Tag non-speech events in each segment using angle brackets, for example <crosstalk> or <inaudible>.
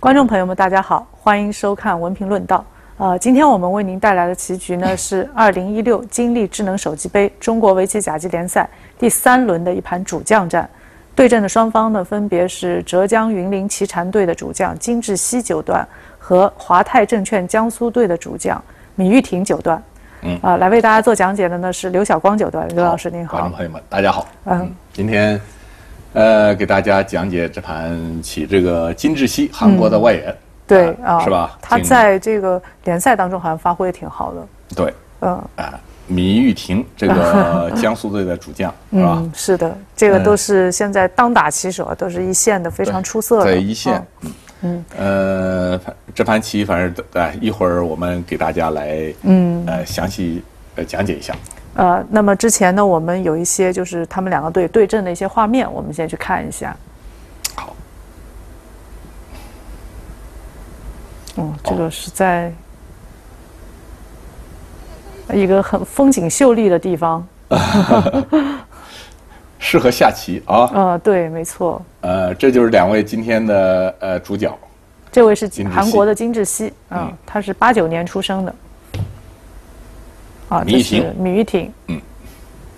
观众朋友们，大家好，欢迎收看《文评论道》。呃，今天我们为您带来的棋局呢 <laughs> 是二零一六金立智能手机杯中国围棋甲级联赛第三轮的一盘主将战。对阵的双方呢分别是浙江云林棋禅队的主将金志熙九段和华泰证券江苏队的主将米玉婷九段。嗯，啊，来为大家做讲解的呢是刘晓光九段。刘老师您好。观众朋友们，大家好。嗯，今天。呃，给大家讲解这盘棋，这个金智熙，韩国的外援，对啊，是吧？他在这个联赛当中好像发挥挺好的。对，嗯，啊，米玉婷，这个江苏队的主将，<laughs> 是吧？是的，这个都是现在当打棋手，都是一线的，非常出色的。在一线，嗯嗯，呃，这盘棋反正哎，一会儿我们给大家来，嗯，呃，详细呃讲解一下。呃，那么之前呢，我们有一些就是他们两个队对阵的一些画面，我们先去看一下。好。嗯，这个是在一个很风景秀丽的地方。<laughs> 适合下棋啊。呃，对，没错。呃，这就是两位今天的呃主角。这位是韩国的金智熙，嗯，他是八九年出生的。啊，这是米玉婷，嗯，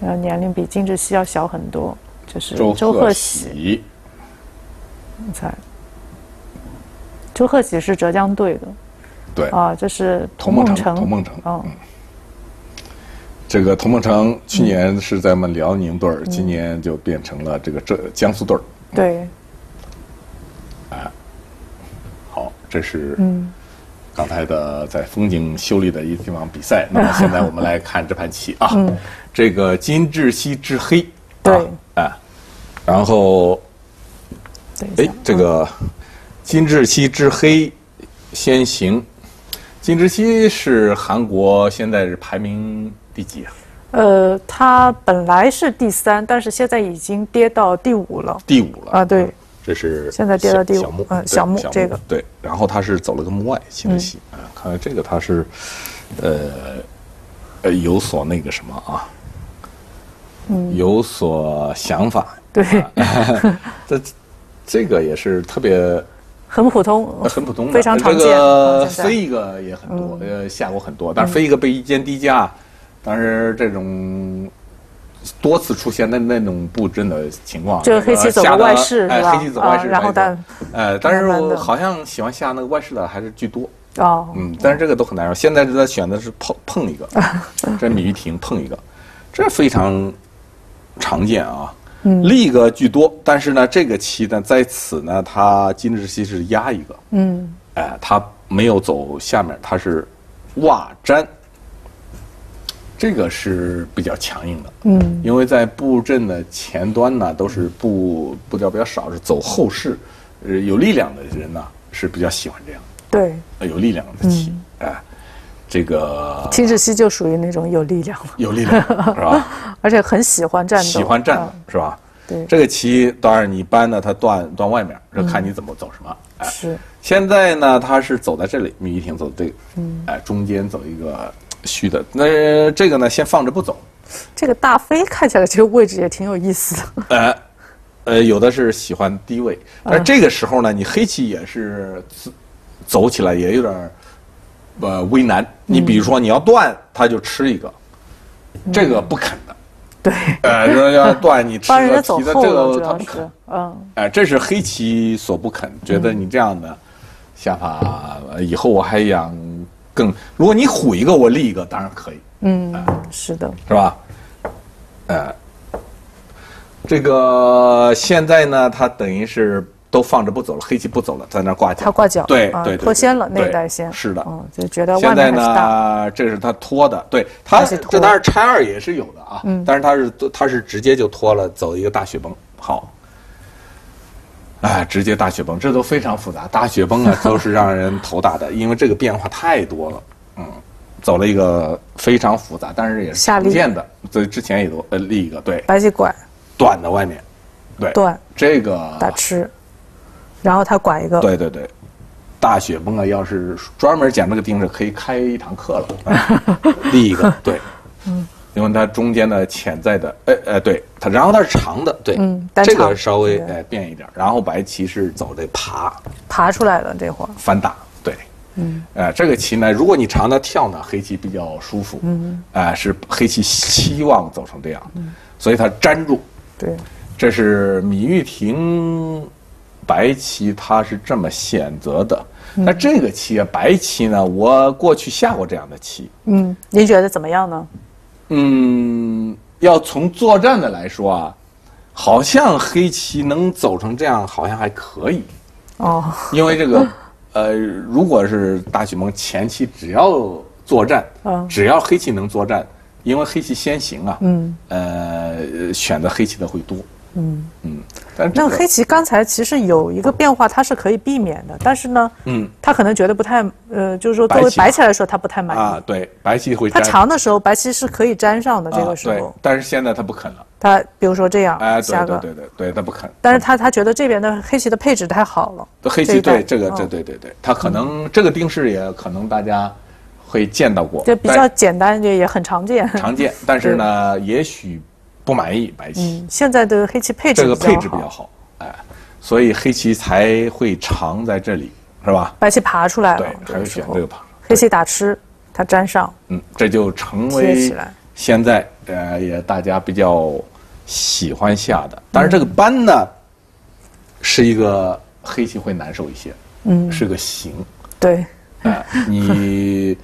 呃，年龄比金智熙要小很多，就是周贺喜，你猜，周贺喜是浙江队的，对，啊，这是童梦成，童梦成，嗯，这个童梦成去年是在我们辽宁队儿，今年就变成了这个浙江苏队儿，对，啊，好，这是，嗯。刚才的在风景秀丽的一个地方比赛，那么现在我们来看这盘棋啊，这个金志熙之黑，对，哎，然后，哎，这个金志熙之黑先行，金志熙是韩国现在是排名第几啊？呃，他本来是第三，但是现在已经跌到第五了。第五了啊，对。这是现在跌到第五，嗯，小木这个对，然后他是走了个木外，清晰啊，看来这个他是，呃，呃，有所那个什么啊，嗯，有所想法，对，这这个也是特别很普通，很普通的，非常常见。这个飞一个也很多，呃，下过很多，但是飞一个被一间低价，但是这种。多次出现那那种布阵的情况，就是黑棋走外势哎？黑棋走外势，然后但，呃，但是好像喜欢下那个外势的还是居多哦。嗯，但是这个都很难受。现在在选的是碰碰一个，<laughs> 这米玉婷碰一个，这非常常见啊。嗯，立一个居多，但是呢，这个棋呢在此呢，它金志熙是压一个。嗯，哎，他没有走下面，他是哇粘。这个是比较强硬的，嗯，因为在布阵的前端呢，都是布布调比较少，是走后势，呃，有力量的人呢是比较喜欢这样，对，呃有力量的棋，哎，这个金志熙就属于那种有力量，有力量是吧？<laughs> 而且很喜欢战斗，喜欢战是吧？对，这个棋当然你搬呢，它断断外面，这看你怎么走什么，哎，是。现在呢，他是走在这里，米一婷走这个，嗯，哎，中间走一个。虚的，那这个呢，先放着不走。这个大飞看起来这个位置也挺有意思的。呃，呃，有的是喜欢低位，但这个时候呢，你黑棋也是走起来也有点呃为难。你比如说你要断，他就吃一个，这个不肯的。对。呃，说要断你 <laughs> 吃个棋的这个他不肯。嗯。哎，这是黑棋所不肯，觉得你这样的想法以后我还想。更，如果你虎一个，我立一个，当然可以。嗯，是的，是吧？呃，这个现在呢，他等于是都放着不走了，黑棋不走了，在那挂角。他挂角，对对，脱先了那一代先。是的，嗯，就觉得现在呢，这是他拖的，对他这当然拆二也是有的啊，但是他是他是直接就拖了，走一个大雪崩，好。哎，直接大雪崩，这都非常复杂。大雪崩啊，都是让人头大的，因为这个变化太多了。嗯，走了一个非常复杂，但是也是常见的。这之前也都呃立一个对。白棋拐，短的外面，对，短这个打吃，然后他拐一个。对对对，大雪崩啊，要是专门讲这个定式，可以开一堂课了。立一个对，<laughs> 嗯，因为它中间的潜在的，哎哎，对它，然后它是长的，对，嗯，这个稍微哎变一点，然后白棋是走这爬，爬出来了这会儿。翻打，对，嗯，哎，这个棋呢，如果你长的跳呢，黑棋比较舒服，嗯，哎，是黑棋希望走成这样，嗯，所以它粘住，对，这是米玉婷白棋，它是这么选择的。那这个棋啊，白棋呢，我过去下过这样的棋，嗯，您觉得怎么样呢？嗯，要从作战的来说啊，好像黑棋能走成这样，好像还可以。哦，因为这个，呃，如果是大雪梦前期，只要作战，只要黑棋能作战，因为黑棋先行啊，嗯，呃，选择黑棋的会多。嗯嗯，那黑棋刚才其实有一个变化，它是可以避免的，但是呢，嗯，他可能觉得不太，呃，就是说作为白棋来说，他不太满意啊。对，白棋会。他长的时候，白棋是可以粘上的，这个时候。对，但是现在他不肯了。他比如说这样，哎，对对对对对，他不肯。但是他他觉得这边的黑棋的配置太好了。黑棋对这个这对对对，他可能这个定式也可能大家会见到过，就比较简单，也也很常见。常见，但是呢，也许。不满意白棋，嗯，现在的黑棋配置这个配置比较好，哎，所以黑棋才会藏在这里，是吧？白棋爬出来了，对，还是选这个爬。黑棋打吃，它粘上，嗯，这就成为现在呃也大家比较喜欢下的。但是这个扳呢，是一个黑棋会难受一些，嗯，是个形，对，哎，你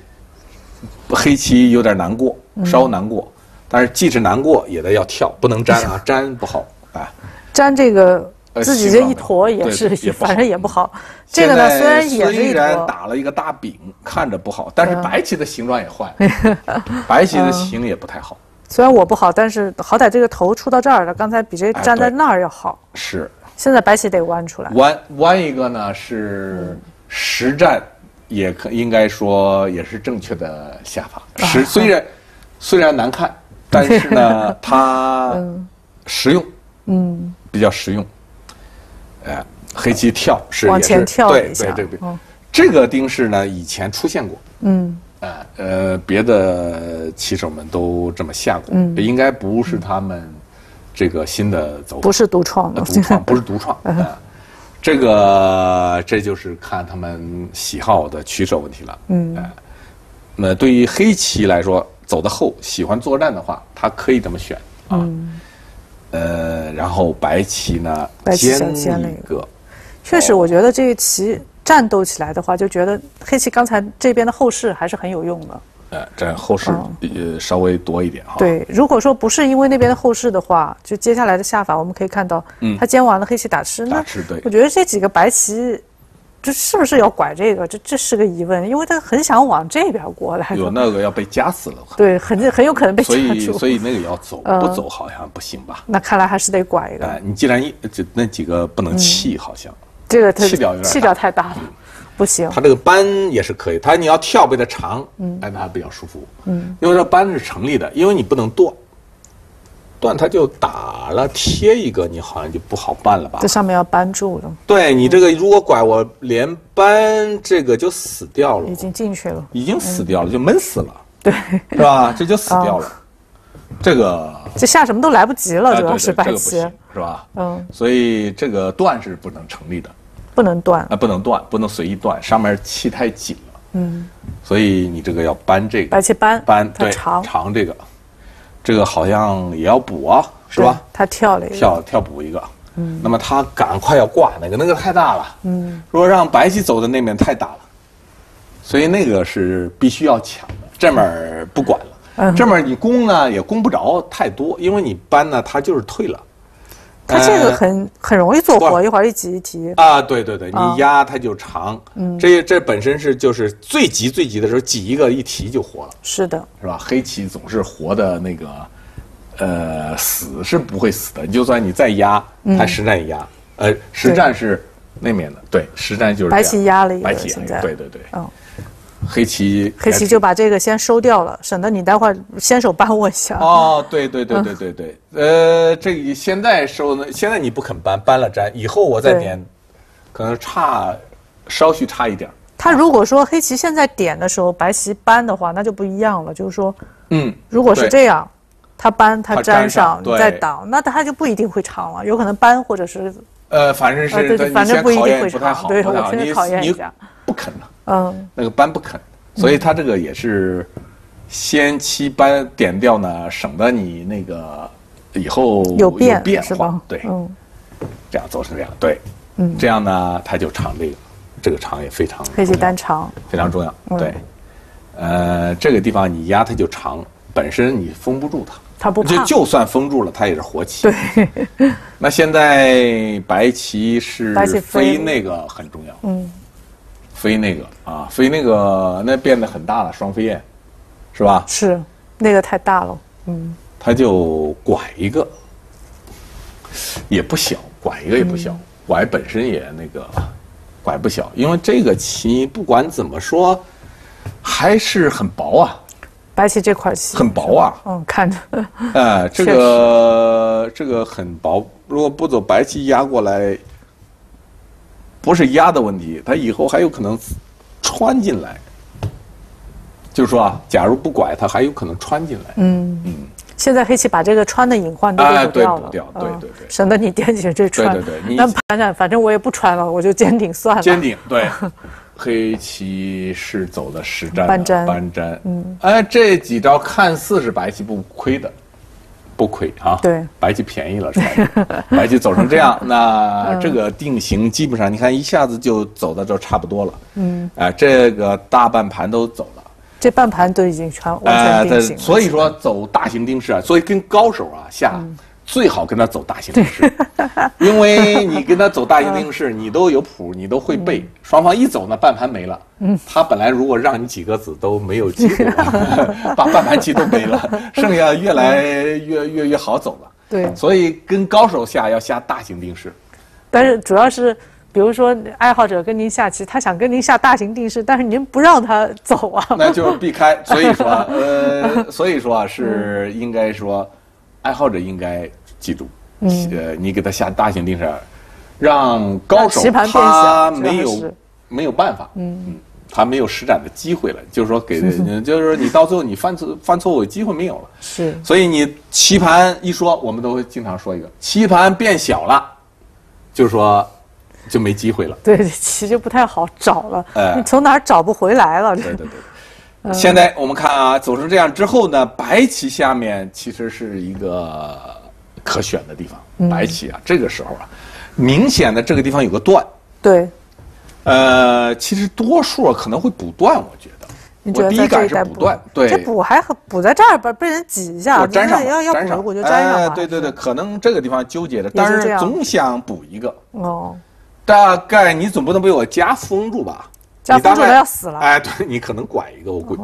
<laughs> 黑棋有点难过，稍难过。但是即使难过，也得要跳，不能粘啊，粘不好啊。粘这个自己这一坨也是，反正也不好。这个呢，虽然也虽然打了一个大饼，看着不好，但是白棋的形状也坏，<laughs> 白棋的形也不太好。虽然我不好，但是好歹这个头出到这儿了，刚才比这粘在那儿要好。是。现在白棋得弯出来。弯弯一个呢是实战，也可应该说也是正确的下法。实虽然虽然难看。但是呢，<laughs> 它实用，嗯，比较实用。哎，黑棋跳是往前跳对对对对，这个定式呢以前出现过，嗯，呃呃，别的棋手们都这么下过，嗯，应该不是他们这个新的走法，不是独创，独创不是独创，啊，<laughs> 这个这就是看他们喜好的取舍问题了，嗯，哎，那对于黑棋来说。走的后，喜欢作战的话，他可以这么选啊。呃，然后白棋呢，尖一个。确实，我觉得这个棋战斗起来的话，就觉得黑棋刚才这边的后势还是很有用的。呃，这后势呃稍微多一点哈。对，如果说不是因为那边的后势的话，就接下来的下法，我们可以看到，他尖完了黑棋打吃，打吃对。我觉得这几个白棋。这是不是要拐这个？这这是个疑问，因为他很想往这边过来。有 <laughs> 那个要被夹死了。对，很很有可能被夹住。所以所以那个要走，不走好像不行吧？那看来还是得拐一个。哎，你既然一这那几个不能弃，好像这个弃掉有点弃掉太大了，不行。他这个扳也是可以，他你要跳比它长，嗯，哎，那比较舒服，嗯，因为这扳是成立的，因为你不能断。断它就打了贴一个，你好像就不好办了吧？这上面要扳住了。对你这个如果拐我连扳这个就死掉了。已经进去了。已经死掉了，就闷死了。对，是吧？这就死掉了。这个这下什么都来不及了，主要是白棋，是吧？嗯。所以这个断是不能成立的。不能断啊！不能断，不能随意断，上面气太紧了。嗯。所以你这个要扳这个。白棋扳扳对长长这个。这个好像也要补啊，是吧？他跳了一个，跳跳补一个。嗯，那么他赶快要挂那个，那个太大了。嗯，如果让白棋走的那面太大了，所以那个是必须要抢的。这面不管了，这面你攻呢也攻不着太多，因为你搬呢，他就是退了。它这个很很容易做活，一会儿一挤一提啊，对对对，你压它就长，嗯，这这本身是就是最急最急的时候挤一个一提就活了，是的，是吧？黑棋总是活的那个，呃，死是不会死的，你就算你再压，它实战压，呃，实战是那面的，对，实战就是白棋压了一个，白棋对对对，嗯。黑棋，黑棋就把这个先收掉了，省得你待会儿先手扳我一下。哦，对对对对对对，呃，这现在收呢，现在你不肯扳，扳了粘，以后我再点，可能差，稍许差一点。他如果说黑棋现在点的时候，白棋扳的话，那就不一样了，就是说，嗯，如果是这样，他扳他粘上，你再挡，那他就不一定会长了，有可能扳或者是呃，反正是对，反正不一定会长。对，我现在考验一下，不肯了，嗯，那个斑不肯，所以他这个也是先期斑点掉呢，省得你那个以后有变是吧？对，嗯，这样做成这样，对，嗯，这样呢，他就长这个，这个长也非常黑棋单长非常重要，对，呃，这个地方你压它就长，本身你封不住它。他不就就算封住了，它也是活棋。对。<laughs> 那现在白棋是非那个很重要。嗯。飞那个啊，飞那个那变得很大了，双飞燕，是吧？是，那个太大了。嗯。他就拐一个，也不小，拐一个也不小，拐本身也那个，拐不小，因为这个棋不管怎么说，还是很薄啊。白棋这块棋很薄啊，嗯，看着，哎，这个这个很薄，如果不走白棋压过来，不是压的问题，它以后还有可能穿进来。就是说啊，假如不拐，它还有可能穿进来。嗯嗯。现在黑棋把这个穿的隐患都补掉了，对对对，省得你惦记着这穿。对对对，那反正反正我也不穿了，我就尖顶算了。尖顶对。黑棋是走的实战班粘，班粘。嗯，哎，这几招看似是白棋不亏的，不亏啊。对，白棋便宜了，是吧？<laughs> 白棋走成这样，<laughs> 那这个定型基本上，你看一下子就走到这差不多了。嗯，哎，这个大半盘都走了，这半盘都已经全完全定型了。所以说走大型定式啊，所以跟高手啊下。最好跟他走大型定式，因为你跟他走大型定式，你都有谱，你都会背。双方一走呢，半盘没了。嗯，他本来如果让你几个子都没有机会，<laughs> 把半盘棋都没了，剩下越来越越越好走了。对，所以跟高手下要下大型定式。但是主要是，比如说爱好者跟您下棋，他想跟您下大型定式，但是您不让他走啊。<laughs> 那就是避开。所以说，呃，<laughs> 所以说啊，是应该说。爱好者应该记住，呃，你给他下大型定式，让高手他没有没有办法，嗯嗯，他没有施展的机会了。就是说，<laughs> 给就是说，你到最后你犯错犯错误机会没有了。是，所以你棋盘一说，我们都会经常说一个，棋盘变小了，就是说就没机会了。对，棋就不太好找了，你从哪儿找不回来了？对对对。<laughs> 现在我们看啊，走成这样之后呢，白棋下面其实是一个可选的地方。白棋啊，这个时候啊，明显的这个地方有个断。对。呃，其实多数可能会补断，我觉得。我第一感是补断。对。这补还补在这儿吧，被人挤一下。我粘上。要要补，我就粘上了。对对对，可能这个地方纠结着，但是总想补一个。哦。大概你总不能被我夹封住吧？你大概要死了，哎，对你可能拐一个，我估计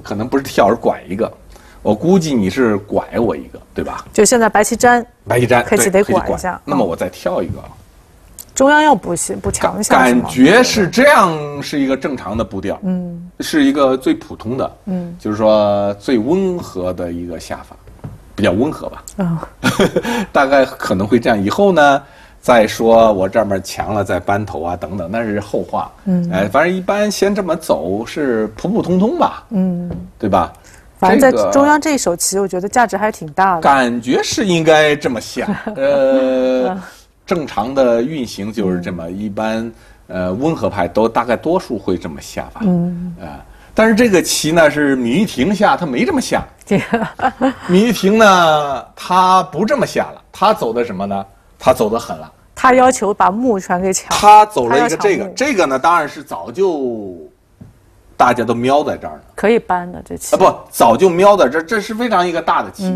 可能不是跳，是拐一个。我估计你是拐我一个，对吧？就现在白棋粘，白棋粘，黑棋得拐一下。那么我再跳一个，中央要补行补强一下。感觉是这样，是一个正常的步调，嗯，是一个最普通的，嗯，就是说最温和的一个下法，比较温和吧。嗯，<laughs> 大概可能会这样。以后呢？再说我这面强了，再扳头啊等等，那是后话。嗯，哎，反正一般先这么走是普普通通吧。嗯，对吧？反正在中央这一手棋，我觉得价值还挺大的。感觉是应该这么下。<laughs> 呃，正常的运行就是这么一般。呃，温和派都大概多数会这么下吧。嗯，啊，但是这个棋呢是米玉婷下，他没这么下。米玉婷呢，他不这么下了，他走的什么呢？他走的狠了，他要求把木全给抢。他走了一个这个，这个呢当然是早就大家都瞄在这儿呢，可以搬的这棋啊，不早就瞄在这，这是非常一个大的棋。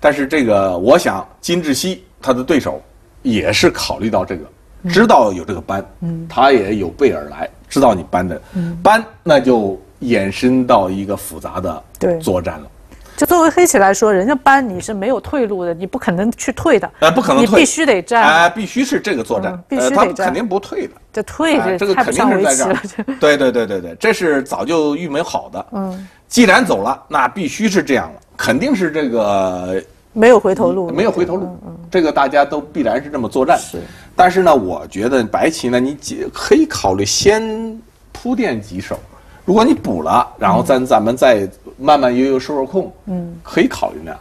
但是这个，我想金志熙他的对手也是考虑到这个，知道有这个搬，他也有备而来，知道你搬的。搬，那就衍生到一个复杂的作战了。就作为黑棋来说，人家搬你是没有退路的，你不可能去退的。呃，不可能退，你必须得战。哎，必须是这个作战，必须得战。肯定不退的。这退这个肯定是在这儿。对对对对对，这是早就预谋好的。嗯，既然走了，那必须是这样了，肯定是这个没有回头路，没有回头路。这个大家都必然是这么作战。是。但是呢，我觉得白棋呢，你可以考虑先铺垫几手。如果你补了，然后咱咱们再慢慢悠悠收收空，嗯，可以考虑那样。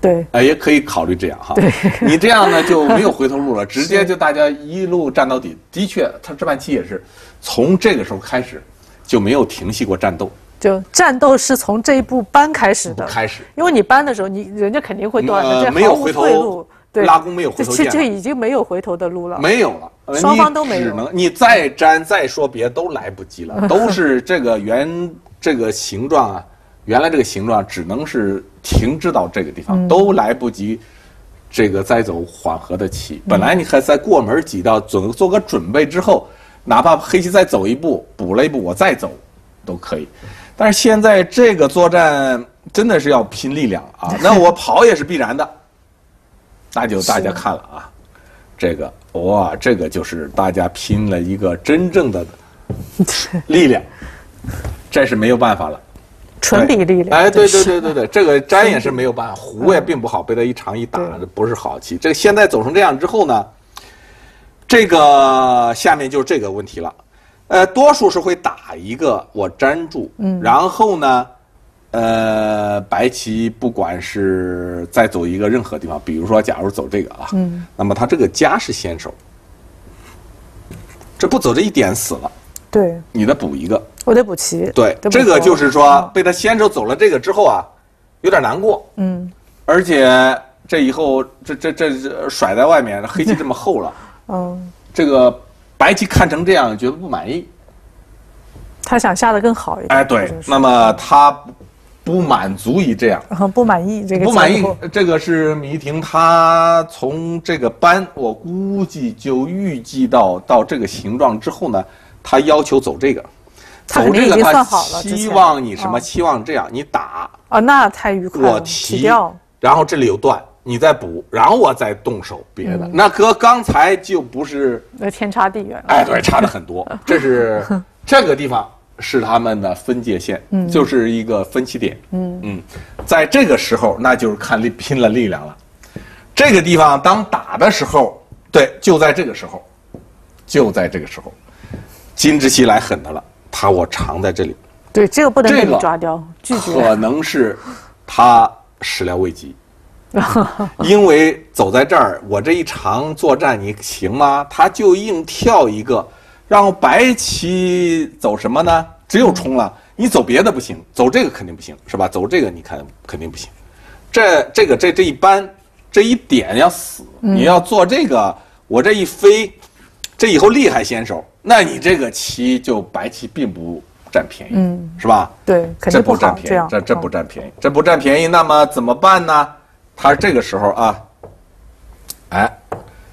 对，哎，也可以考虑这样哈。对，<laughs> 你这样呢就没有回头路了，<laughs> 直接就大家一路战到底。的确，他这半期也是从这个时候开始就没有停息过战斗。就战斗是从这一步搬开始的，开始，因为你搬的时候，你人家肯定会断的，这没有回头路，对，拉弓没有回头这这已经没有回头的路了，没有了，双方都没有，只能你再粘再说别都来不及了，<laughs> 都是这个原这个形状啊，原来这个形状只能是停滞到这个地方，都来不及这个再走缓和的棋。本来你还在过门几道准做个准备之后，哪怕黑棋再走一步，补了一步，我再走都可以。但是现在这个作战真的是要拼力量啊！<laughs> 那我跑也是必然的，那就大家看了啊，这个哇，这个就是大家拼了一个真正的力量，<laughs> 这是没有办法了，纯比例量。哎，对对对对对，这个粘也是没有办法，糊也并不好，被他一长一打，这不是好棋。这个现在走成这样之后呢，这个下面就是这个问题了。呃，多数是会打一个我粘住，嗯，然后呢，呃，白棋不管是再走一个任何地方，比如说，假如走这个啊，嗯，那么他这个家是先手，这不走这一点死了，对，你得补一个，我得补齐，对，这个就是说被他先手走了这个之后啊，有点难过，嗯，而且这以后这这这甩在外面，黑棋这么厚了，<laughs> 嗯，这个。白棋看成这样，觉得不满意。他想下的更好一点。哎，对，那么他不满足于这样。<laughs> 不满意这个。不满意，这个是米婷，他从这个班，我估计就预计到到这个形状之后呢，他要求走这个，走这个他希望你什么？希望这样，你打。啊，那太愉快了。我提，然后这里有断。你再补，然后我再动手别的，那和刚才就不是那天差地远。哎，对，差的很多。<laughs> 这是这个地方是他们的分界线，就是一个分歧点。嗯嗯，在这个时候，那就是看力拼了力量了。这个地方当打的时候，对，就在这个时候，就在这个时候，金之熙来狠的了，他我藏在这里。对，这个不能被你抓掉，拒绝。可能是他始料未及。<laughs> 因为走在这儿，我这一长作战你行吗？他就硬跳一个，让白棋走什么呢？只有冲了，你走别的不行，走这个肯定不行，是吧？走这个你看肯定不行。这这个这这一般这一点要死，你要做这个，我这一飞，这以后厉害先手，那你这个棋就白棋并不占便宜，是吧？对，肯定不占便宜，这这不占便宜，这不占便宜，那么怎么办呢？他这个时候啊，哎，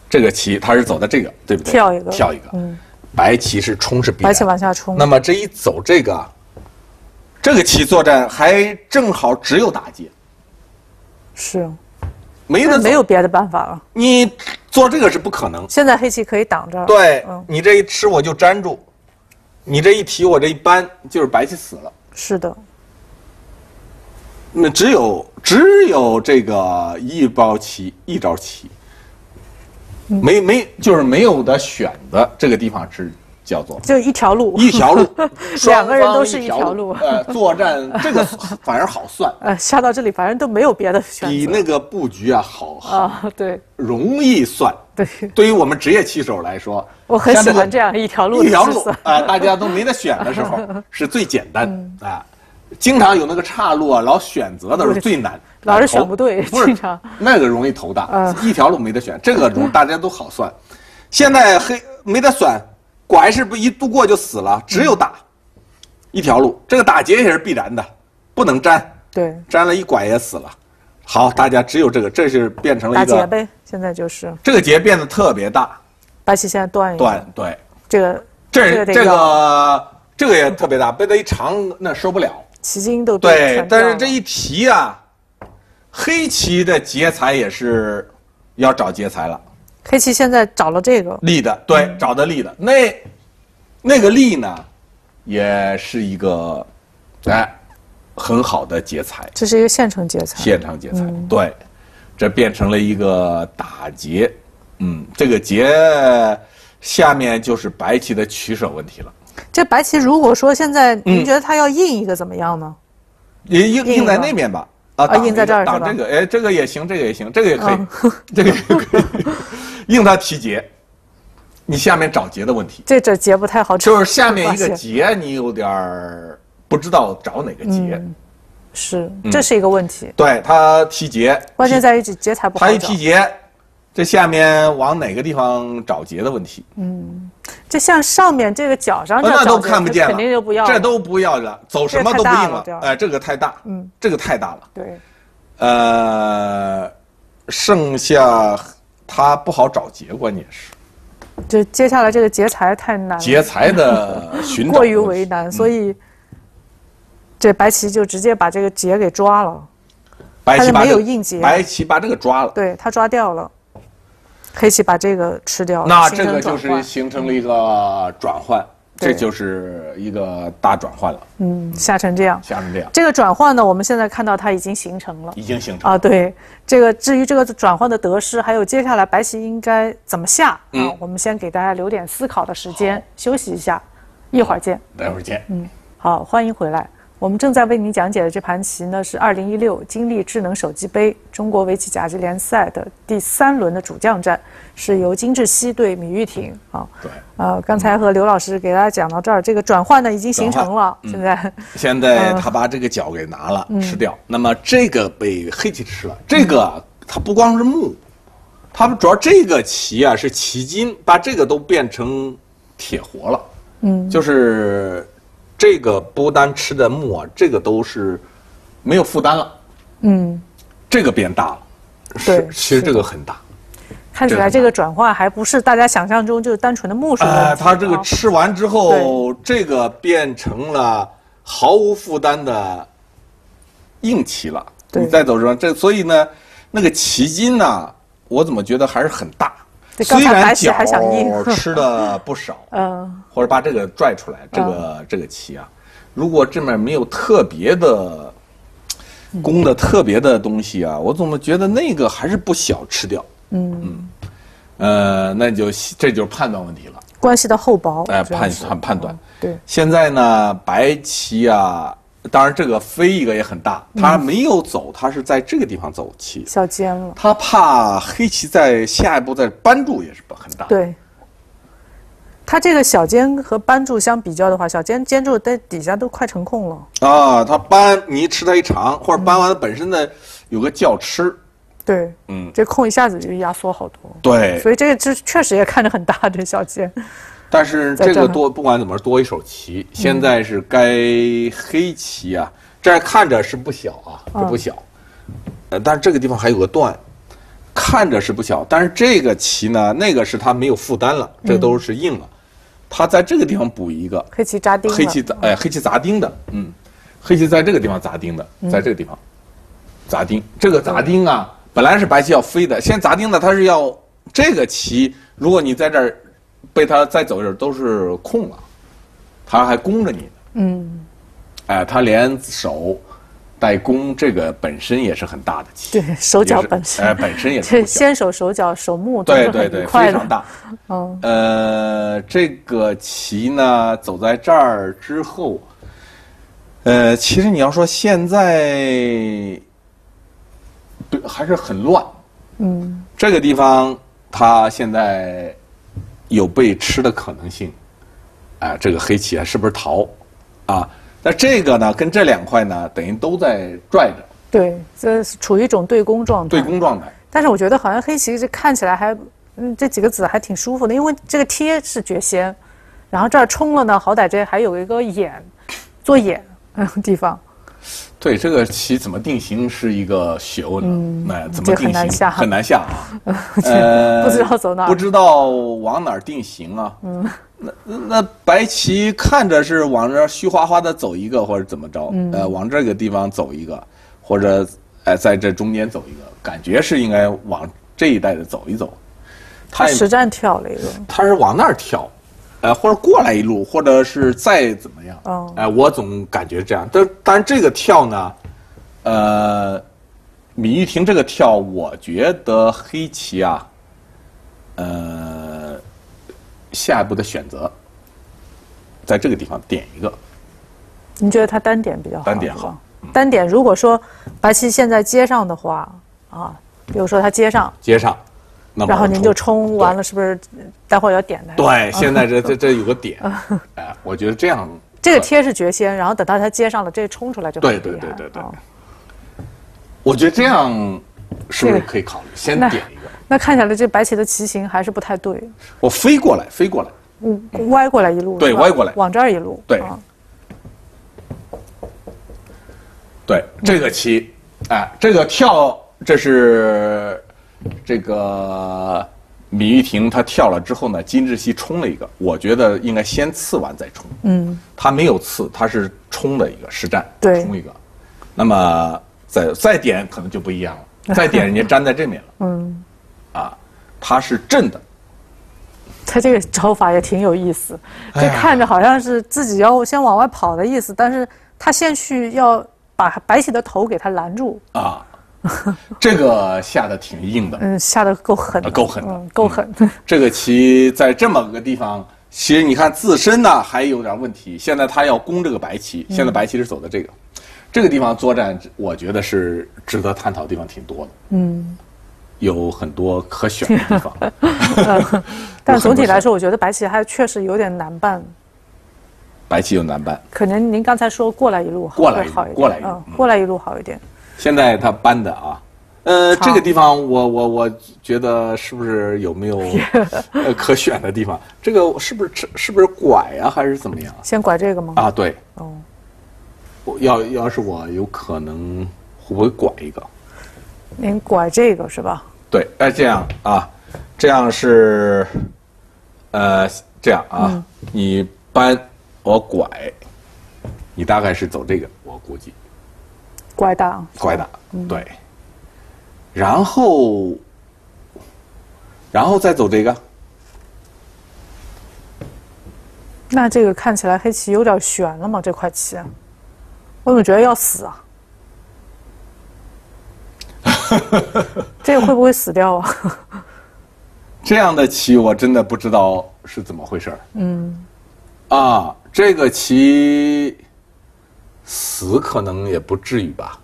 这个棋他是走的这个，对不对？跳一个，跳一个。嗯，白棋是冲是必白棋往下冲。那么这一走这个，这个棋作战还正好只有打劫。是，没得没有别的办法了。你做这个是不可能。现在黑棋可以挡着。对，你这一吃我就粘住，你这一提我这一搬就是白棋死了。是的。那只有只有这个一包棋一招棋，没没就是没有的选择这个地方是叫做就一条路一条路，<laughs> 两个人都是一条路。呃，作战 <laughs> 这个反而好算。呃，下到这里反正都没有别的选。比那个布局啊好啊，对，容易算。对，对于我们职业棋手来说，我很喜欢这样一条路一条路啊，大家都没得选的时候 <laughs> 是最简单啊。经常有那个岔路啊，老选择的时候最难，老是选不对，不是那个容易头大，一条路没得选，这个容大家都好算。现在黑没得算，拐是不一度过就死了，只有打一条路，这个打劫也是必然的，不能粘，对，粘了一拐也死了。好，大家只有这个，这是变成了一个打劫呗，现在就是。这个劫变得特别大，白棋现在断一断，对，这个这这个这个也特别大，背得一长那受不了。棋筋都对，但是这一提啊，黑棋的劫财也是要找劫财了。黑棋现在找了这个利的，对，找的利的。那那个利呢，也是一个哎很好的劫财。这是一个现成劫财。现成劫财，对，这变成了一个打劫。嗯，这个劫下面就是白棋的取舍问题了。这白棋如果说现在您觉得他要印一个怎么样呢？也印印在那边吧，啊，印在这儿挡这个，哎，这个也行，这个也行，这个也可以，这个也可以，<laughs> 印它提结。你下面找结的问题，这这结不太好找，就是下面一个结，你有点儿不知道找哪个结。是，这是一个问题。对，它提结，关键在于这结才不好它一提结，这下面往哪个地方找结的问题。嗯，这像上面这个角上，那都看不见了，肯定就不要了，这都不要了，走什么都不硬了。哎，这个太大，嗯，这个太大了。对，呃，剩下它不好找结，关键是。就接下来这个劫财太难，劫财的寻找过于为难，所以这白棋就直接把这个劫给抓了。白棋没有应劫，白棋把这个抓了，对他抓掉了。黑棋把这个吃掉了，那这个就是形成了一个转换。这就是一个大转换了，嗯，下成这样，下成这样。这个转换呢，我们现在看到它已经形成了，已经形成啊。对，这个至于这个转换的得失，还有接下来白棋应该怎么下啊，我们先给大家留点思考的时间，休息一下，一会儿见。待会儿见。嗯，好，欢迎回来。我们正在为您讲解的这盘棋呢，是二零一六金立智能手机杯中国围棋甲级联赛的第三轮的主将战，是由金志熙对米玉婷啊。对。呃，刚才和刘老师给大家讲到这儿，这个转换呢已经形成了。现在。现在他把这个角给拿了，吃掉。那么这个被黑棋吃了。这个它不光是木，它主要这个棋啊是棋筋，把这个都变成铁活了。嗯。就是。这个不单吃的木啊，这个都是没有负担了。嗯，这个变大了。是，其实这个很大。看起来这个转化还不是大家想象中就是单纯的木数。哎，它这个吃完之后，这个变成了毫无负担的硬棋了。你再走着这，所以呢，那个棋筋呢，我怎么觉得还是很大。虽然角吃的不少，<laughs> 嗯，或者把这个拽出来，这个这个棋啊，如果这面没有特别的攻的特别的东西啊，我怎么觉得那个还是不小吃掉？嗯嗯，呃，那就这就是判断问题了，关系到厚薄，哎，判判判断。对，现在呢，白棋啊。当然，这个飞一个也很大，他没有走，他是在这个地方走棋，小尖了。他怕黑棋在下一步再扳住也是不很大。对，他这个小尖和扳住相比较的话，小尖尖住在底下都快成空了。啊，他扳你吃他一长，或者扳完了本身的有个叫吃。对，嗯，这空一下子就压缩好多。对，所以这个这确实也看着很大，这小尖。但是这个多不管怎么多一手棋，现在是该黑棋啊，这看着是不小啊，这不小，呃，但是这个地方还有个断，看着是不小，但是这个棋呢，那个是它没有负担了，这都是硬了，它在这个地方补一个黑棋扎钉，黑棋砸哎黑棋砸钉的，嗯，黑棋在这个地方砸钉的，在这个地方。砸钉，这个砸钉啊，本来是白棋要飞的，现在砸钉的它是要这个棋，如果你在这儿。被他再走一都是空了，他还攻着你呢。嗯，哎，他连守带攻，这个本身也是很大的棋。对，手脚本身哎，本身也是。先手手脚手目对对对，非常大。<laughs> 嗯，呃，这个棋呢，走在这儿之后，呃，其实你要说现在对还是很乱。嗯，这个地方他现在。有被吃的可能性，哎，这个黑棋啊，是不是逃？啊，那这个呢，跟这两块呢，等于都在拽着。对，这是处于一种对攻状态。对攻状态。但是我觉得好像黑棋这看起来还，嗯，这几个子还挺舒服的，因为这个贴是绝先，然后这儿冲了呢，好歹这还有一个眼，做眼地方。对这个棋怎么定型是一个学问呢？那怎么定型很难下，很难下啊。<laughs> 呃，不知道走哪，不知道往哪儿定型啊。嗯，那那白棋看着是往这虚花花的走一个，或者怎么着？呃，往这个地方走一个，或者哎在这中间走一个，感觉是应该往这一带的走一走。他实战跳了一个，他是往那儿跳。呃，或者过来一路，或者是再怎么样？哦，哎，我总感觉这样。但但这个跳呢，呃，米玉婷这个跳，我觉得黑棋啊，呃，下一步的选择，在这个地方点一个。你觉得他单点比较好？单点好。嗯，单点，如果说白棋现在接上的话，啊，比如说他接上，接上，然后您就冲完了，是不是？待会儿要点的。对，<laughs> 现在这这这有个点，<laughs> 哎，我觉得这样。这个贴是绝先，然后等到他接上了，这冲出来就对对对对对。我觉得这样是不是可以考虑？先点一个。那看起来这白棋的棋形还是不太对。我飞过来，飞过来。嗯，歪过来一路。对，歪过来，往这儿一路。对。对，这个棋，哎，这个跳，这是这个米玉婷她跳了之后呢，金志熙冲了一个，我觉得应该先刺完再冲。嗯。他没有刺，他是冲的一个实战，冲一个。那么再再点可能就不一样了，<laughs> 再点人家粘在这面了。嗯。啊，他是正的。他这个招法也挺有意思，这看着好像是自己要先往外跑的意思，但是他先去要把白起的头给他拦住。啊，<laughs> 这个下的挺硬的。嗯，下的够狠。够狠的，够狠。这个棋在这么个地方，其实你看自身呢还有点问题。现在他要攻这个白棋，现在白棋是走的这个，这个地方作战，我觉得是值得探讨的地方挺多的。嗯。有很多可选的地方，<laughs> 但总体来说，我觉得白棋还确实有点难办。白棋有难办，可能您刚才说过来一路过来好一点，过来一路，过来一路好一点。现在他搬的啊，呃，这个地方我我我觉得是不是有没有 <laughs> 呃可选的地方？这个是不是是是不是拐啊，还是怎么样？先拐这个吗？啊，对。哦。要要是我有可能会不会拐一个？您拐这个是吧？对，哎，这样啊，这样是，呃，这样啊，你搬我拐，你大概是走这个，我估计。拐打。拐打，对。然后，然后再走这个。那这个看起来黑棋有点悬了嘛？这块棋，我怎么觉得要死啊？<laughs> 这个会不会死掉啊？<laughs> 这样的棋我真的不知道是怎么回事嗯，啊，这个棋死可能也不至于吧？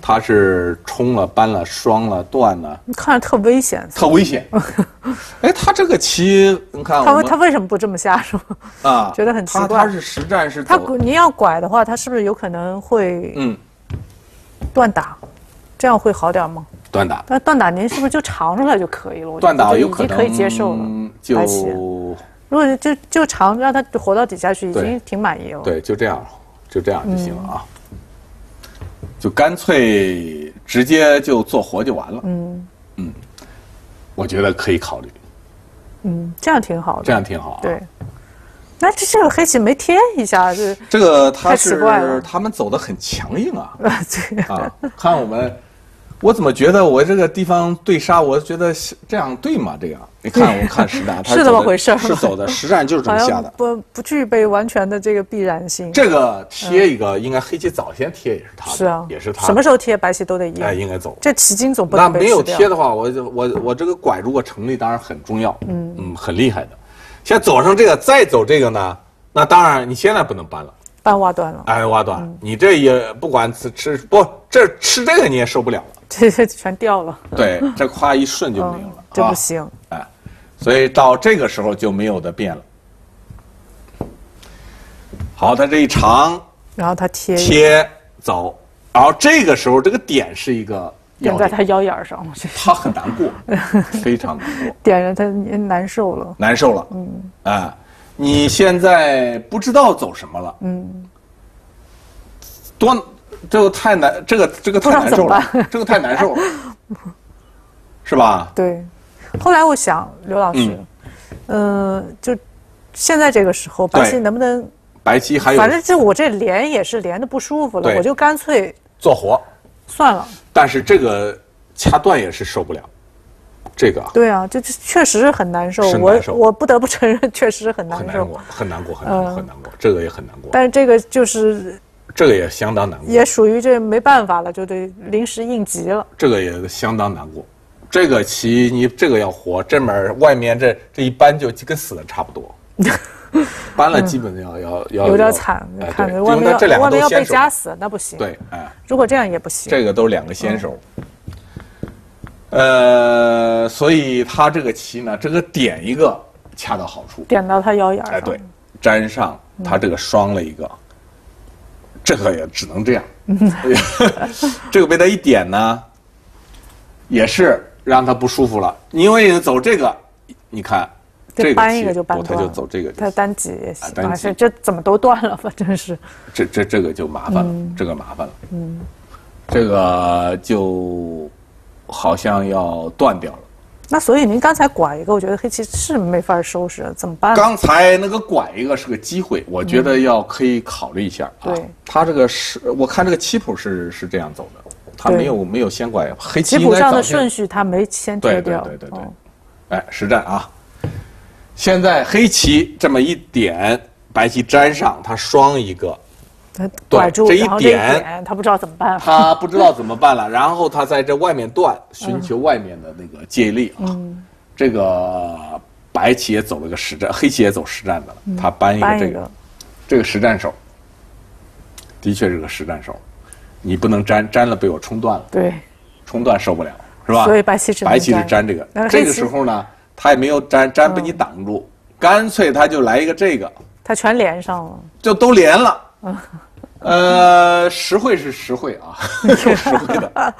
他是冲了、搬了、双了、断了，你看着特危险，特危险。<laughs> 哎，他这个棋，你看，他他为什么不这么下？是吗？啊，<laughs> 觉得很奇怪。他是实战是，他您要拐的话，他是不是有可能会嗯断打？这样会好点吗？断打，那断打您是不是就尝出来就可以了？断打有可能可以接受了，就如果就就尝，让他活到底下去，已经挺满意了。对，就这样，就这样就行了啊！就干脆直接就做活就完了。嗯嗯，我觉得可以考虑。嗯，这样挺好的。这样挺好。对。那这这个黑棋没贴一下，这这个他是他们走的很强硬啊！<laughs> 对啊，看我们，我怎么觉得我这个地方对杀，我觉得这样对吗？这样你看，<laughs> 我看实战，是这么回事是走的实战就是这么下的，不不具备完全的这个必然性。这个贴一个，应该黑棋早先贴也是他，是啊，也是他。什么时候贴白棋都得一样，哎，应该走。这棋筋总不能那没有贴的话，我就我我这个拐如果成立，当然很重要，嗯嗯，很厉害的。先走上这个，再走这个呢？那当然，你现在不能搬了，搬挖断了。哎，挖断，你这也不管吃吃不，这吃这个你也受不了了，这 <laughs> 这全掉了。对，这夸一顺就没有了，这不行。哎，所以到这个时候就没有的变了。好，他这一长，然后他贴贴走，然后这个时候这个点是一个。点在他腰眼上了，他很难过，非常难过，<laughs> 点着他难受了，难受了，嗯，啊，你现在不知道走什么了，嗯，多，这个太难，这个这个太难受了，这个太难受了，<laughs> <laughs> 是吧？对，后来我想，刘老师，嗯，就现在这个时候，白棋能不能？白棋还有，反正就我这连也是连的不舒服了，我就干脆做活。算了，但是这个掐断也是受不了，这个对啊，这这确实是很难受，我我不得不承认，<laughs> 确实很难受，很难过，很难过，很难过，很难过，这个也很难过。但是这个就是这个也相当难过，也属于这没办法了，就得临时应急了。这个也相当难过，这个棋你这个要活，这门外面这这一搬就跟死了差不多，<laughs> 搬了基本要要要有点惨，看着外面外面要被夹死，那不行。对，哎，如果这样也不行。这个都是两个先手，呃，所以他这个棋呢，这个点一个恰到好处，点到他腰眼哎，对，粘上他这个双了一个，这个也只能这样。<laughs> 这个被他一点呢，也是让他不舒服了，因为走这个，你看。这搬一个就搬断，他就走这个，他单挤也行，这怎么都断了，吧，真是。这这这个就麻烦了，这个麻烦了。嗯，这个就好像要断掉了。那所以您刚才拐一个，我觉得黑棋是没法收拾，怎么办？刚才那个拐一个是个机会，我觉得要可以考虑一下啊。对，他这个是，我看这个棋谱是是这样走的，他没有没有先拐黑棋。棋谱上的顺序他没先贴掉。对对对对。哎，实战啊。现在黑棋这么一点，白棋粘上，他双一个，他拐住，这一点，他不知道怎么办。他不知道怎么办了，然后他在这外面断，寻求外面的那个借力啊。这个白棋也走了个实战，黑棋也走实战的了。他搬一个这个，这个实战手，的确是个实战手。你不能粘，粘了被我冲断了。对，冲断受不了，是吧？所以白棋是白棋是粘这个，这个时候呢。他也没有粘粘被你挡住，干脆他就来一个这个，他全连上了，就都连了。呃，实惠是实惠啊，<laughs> 实惠的，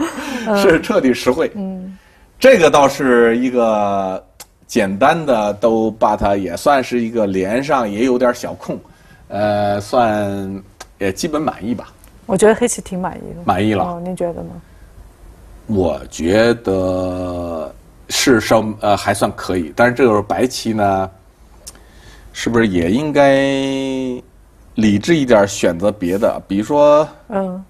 是彻底实惠。嗯，这个倒是一个简单的，都把它也算是一个连上，也有点小空，呃，算也基本满意吧。我觉得黑棋挺满意的，满意了。您觉得呢？我觉得。是稍呃还算可以，但是这个白棋呢，是不是也应该理智一点，选择别的？比如说，嗯，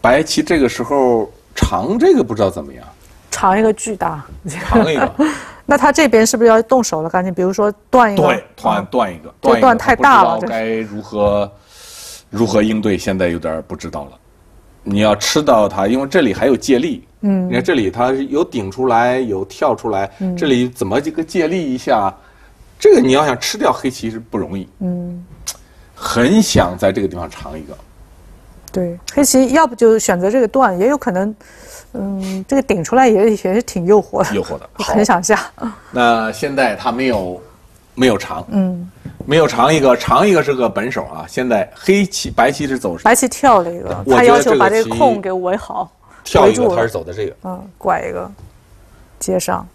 白棋这个时候长这个不知道怎么样，长一个巨大，长一个，<laughs> 那他这边是不是要动手了？赶紧，比如说断一个，对，断断一个，这断太大了，该如何如何应对？现在有点不知道了。你要吃到它，因为这里还有借力。嗯，你看这里它有顶出来，有跳出来，这里怎么这个借力一下？这个你要想吃掉黑棋是不容易。嗯，很想在这个地方尝一个。对，黑棋要不就选择这个断，也有可能，嗯，这个顶出来也也是挺诱惑的。诱惑的，<laughs> 很想下。那现在他没有。没有长，嗯，没有长一个，长一个是个本手啊。现在黑棋、白棋是走，白棋跳了一个，他要求把这个空给围好，跳一个他是走的这个，嗯，拐一个，接上。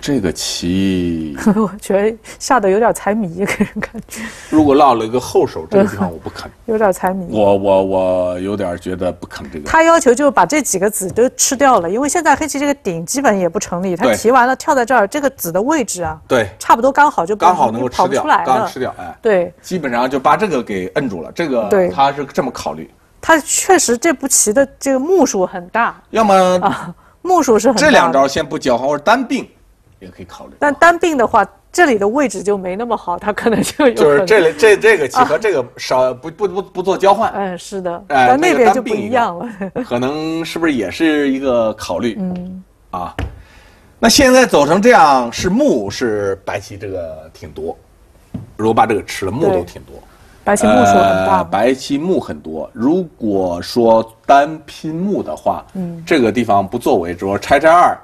这个棋，<laughs> 我觉得下的有点财迷，给 <laughs> 人感觉。如果落了一个后手，这个地方我不肯。<laughs> 有点财迷。我我我有点觉得不肯这个。他要求就是把这几个子都吃掉了，因为现在黑棋这个顶基本也不成立。他提完了跳在这儿，这个子的位置啊，对，差不多刚好就刚好能够吃掉，刚吃掉，哎，对，基本上就把这个给摁住了。这个他是这么考虑。他确实这步棋的这个目数很大。要么啊，目数是很。这两招先不交换，或者单并。也可以考虑，但单并的话，这里的位置就没那么好，它可能就有。<laughs> 就是这里这这个棋和这个少不不不不做交换。嗯，是的。哎，那边就不一样了。<laughs> 可能是不是也是一个考虑？嗯。啊，那现在走成这样，是木是白棋这个挺多，如果把这个吃了，木都挺多。白棋木数很大。白棋木很多，如果说单拼木的话，嗯，这个地方不作为，主要拆拆二。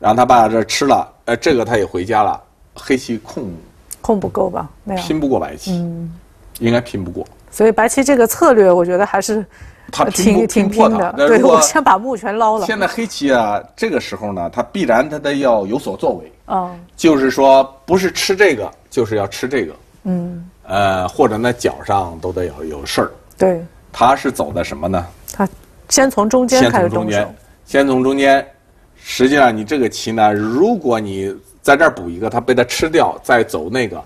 让他把这吃了，呃，这个他也回家了。黑棋控控不够吧？没有，拼不过白棋，嗯，应该拼不过。所以白棋这个策略，我觉得还是他挺挺拼的。对，我先把目全捞了。现在黑棋啊，这个时候呢，他必然他得要有所作为。嗯，就是说，不是吃这个，就是要吃这个。嗯，呃，或者呢脚上都得有有事儿。对，他是走的什么呢？他先从中间开始动手，先从中间。实际上，你这个棋呢，如果你在这儿补一个，它被它吃掉，再走那个，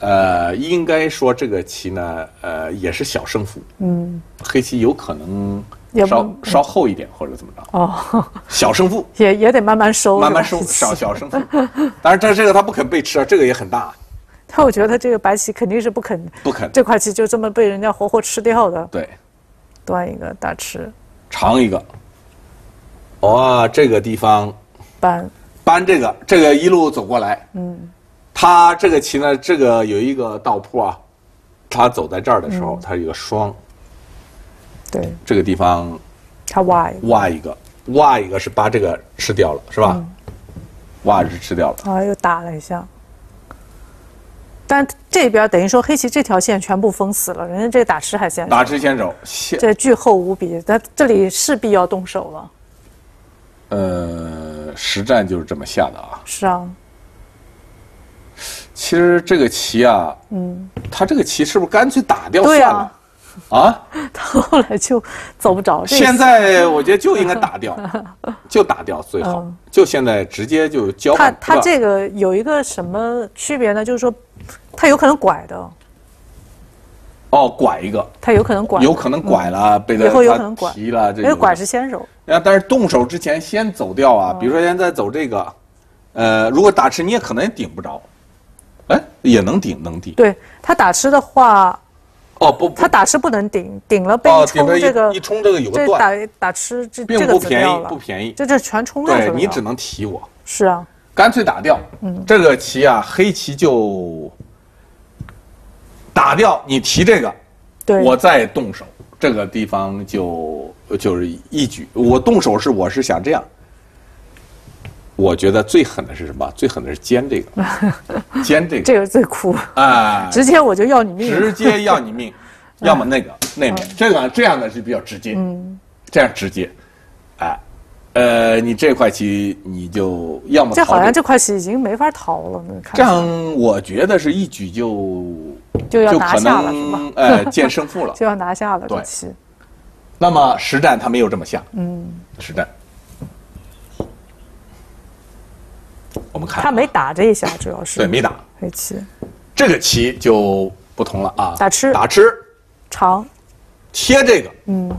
呃，应该说这个棋呢，呃，也是小胜负。嗯，黑棋有可能稍稍厚一点，或者怎么着？哦，小胜负 <laughs> 也也得慢慢收，慢慢收，小小胜负。当然，这这个他不肯被吃啊，这个也很大。但我觉得这个白棋肯定是不肯，不肯这块棋就这么被人家活活吃掉的。对，端一个大吃，长一个。哇，这个地方搬。搬这个，这个一路走过来，嗯，他这个棋呢，这个有一个道铺啊，他走在这儿的时候，他有一个双，对，这个地方他挖挖一个，挖一个是把这个吃掉了，是吧？挖是吃掉了。啊，又打了一下。但这边等于说黑棋这条线全部封死了，人家这个打吃还先打吃先手，这巨厚无比，但这里势必要动手了。呃，实战就是这么下的啊。是啊。其实这个棋啊，嗯，他这个棋是不是干脆打掉算了？啊？<laughs> 他后来就走不着。现在我觉得就应该打掉，<laughs> 就打掉最好。就现在直接就交。他他这个有一个什么区别呢？就是说。他有可能拐的，哦，拐一个，他有可能拐，有可能拐了，被他后有可能拐了，因为拐是先手。啊，但是动手之前先走掉啊，比如说现在走这个，呃，如果打吃你也可能也顶不着，哎，也能顶，能顶。对他打吃的话，哦不，他打吃不能顶，顶了被冲这个一冲这个有个断，打打吃这并不便宜，不便宜，这这全冲了，对你只能提我。是啊，干脆打掉。嗯，这个棋啊，黑棋就。打掉你提这个，我再动手，这个地方就就是一举。我动手是我是想这样，我觉得最狠的是什么？最狠的是尖这个，<laughs> 尖这个，这个最酷啊！直接我就要你命，直接要你命，<laughs> 要么那个那面，这个这样的是比较直接，嗯，这样直接，哎。呃，你这块棋你就要么这好像这块棋已经没法逃了，这样我觉得是一举就就要拿下了，是吧？呃，<laughs> 见胜负了，就要拿下了。这棋，那么实战他没有这么下，嗯，实战，我们看他没打这一下，主要是。对没打。黑棋，这个棋就不同了啊，打吃。打吃。长贴这个，嗯。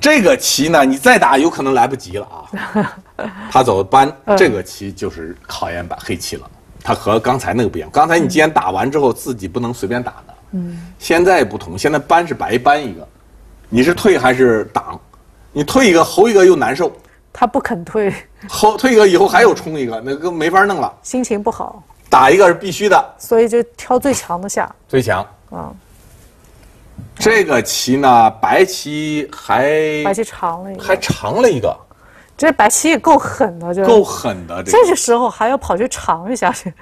这个棋呢，你再打有可能来不及了啊！<laughs> 他走搬这个棋就是考验把黑棋了。他和刚才那个不一样，刚才你既然打完之后自己不能随便打的，嗯，现在不同，现在搬是白搬一个，你是退还是挡？你退一个，后一个又难受。他不肯退，后退一个以后还有冲一个，那个没法弄了。心情不好，打一个是必须的，所以就挑最强的下。最强啊。这个棋呢，白棋还白棋长了一个，还长了一个。这白棋也够狠的，就够狠的。这个。时候还要跑去长一下去，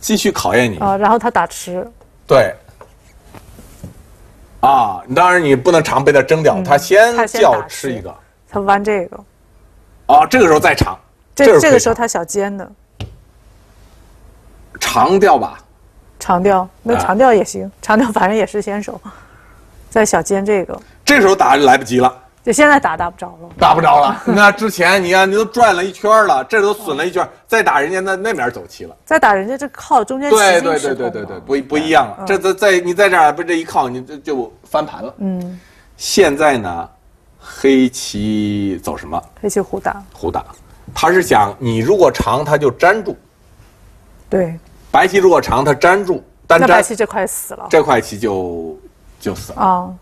继续考验你。啊！然后他打吃，对，啊，当然你不能长被他争掉，他先叫吃一个，他弯这个，啊，这个时候再长，这这个时候他小尖的，长掉吧。长调，那长调也行，长调反正也是先手，<laughs> 在小尖这个，这时候打就来不及了，就现在打打不着了，打不着了。<laughs> 那之前你看，你都转了一圈了，这都损了一圈，再打人家那那面走棋了，再打人家这靠中间，对对对对对对，不不一样了。这在在你在这儿不这一靠，你这就翻盘了。嗯，现在呢，黑棋走什么？黑棋胡打，胡打，他是想你如果长，他就粘住，对。白棋如果长，它粘住，单粘，白棋这块死了，这块棋就就死了啊。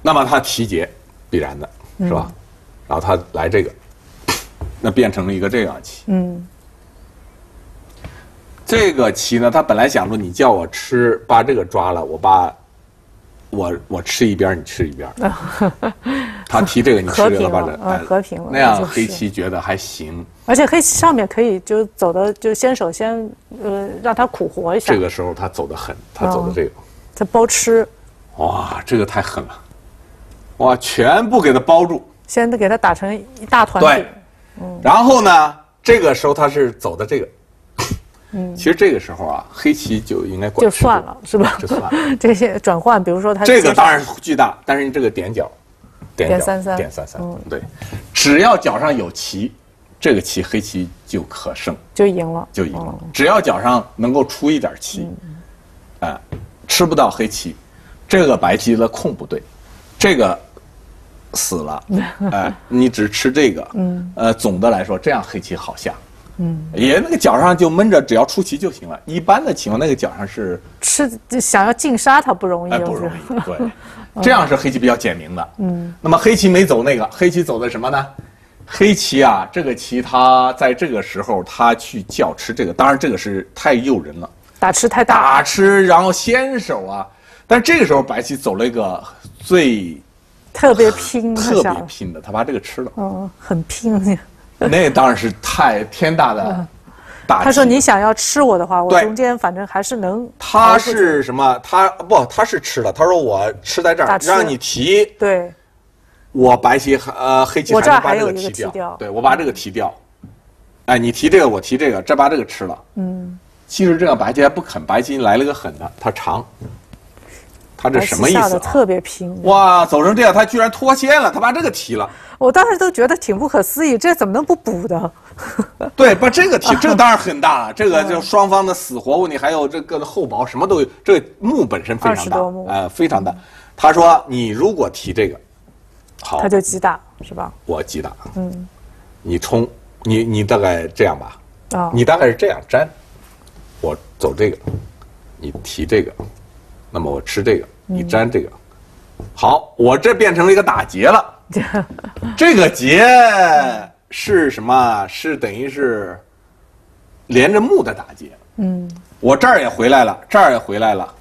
那么它提劫必然的是吧？然后他来这个，那变成了一个这样棋。嗯，这个棋呢，他本来想着你叫我吃，把这个抓了，我把。我我吃一边，你吃一边。<laughs> 他提这个，你吃这个，把这和平了。那样黑棋觉得还行。而且黑棋上面可以就走的就先手先呃让他苦活一下。这个时候他走的狠，他走的这个。他包吃。哇，这个太狠了！哇，全部给他包住。先给他打成一大团。对。嗯。然后呢，这个时候他是走的这个。嗯，其实这个时候啊，黑棋就应该就算了，是吧？就算了。这些转换，比如说他这个当然是巨大，但是你这个点角，点三三，点三三，嗯，对，只要脚上有棋，这个棋黑棋就可胜，就赢了，就赢了。只要脚上能够出一点棋，哎，吃不到黑棋，这个白棋的空不对，这个死了，哎，<laughs> 你只吃这个，嗯，呃，总的来说，这样黑棋好下。嗯，也那个脚上就闷着，只要出棋就行了。一般的情况，那个脚上是吃想要进杀它不容易，不容易。对，这样是黑棋比较简明的。嗯，那么黑棋没走那个，黑棋走的什么呢？黑棋啊，这个棋它在这个时候它去叫吃这个，当然这个是太诱人了，打吃太大，打吃然后先手啊，但这个时候白棋走了一个最特别拼，特别拼的，他把这个吃了，哦，很拼，那当然是太天大的。他说：“你想要吃我的话，我中间反正还是能。”他是什么？他不，他是吃了。他说：“我吃在这儿，让你提。”对。我白棋呃黑棋还能把这个提掉。对，我把这个提掉。哎，你提这个，我提这个，这把这个吃了。嗯。其实这样白棋还不肯，白棋来了个狠的，他长。他这什么意思？特别拼。哇，走成这样，他居然脱先了，他把这个提了。我当时都觉得挺不可思议，这怎么能不补的？<laughs> 对，把这个提，这个当然很大了。<laughs> 这个就双方的死活问题，还有这个厚薄，什么都有。这个目本身非常大，呃，非常大。他说：“你如果提这个，好，他就击大，是吧？我击大，嗯，你冲，你你大概这样吧，啊，你大概是这样粘，我走这个，你提这个，那么我吃这个，你粘这个，好，我这变成了一个打劫了，<laughs> 这个劫。”是什么？是等于是连着木的打劫。嗯，我这儿也回来了，这儿也回来了。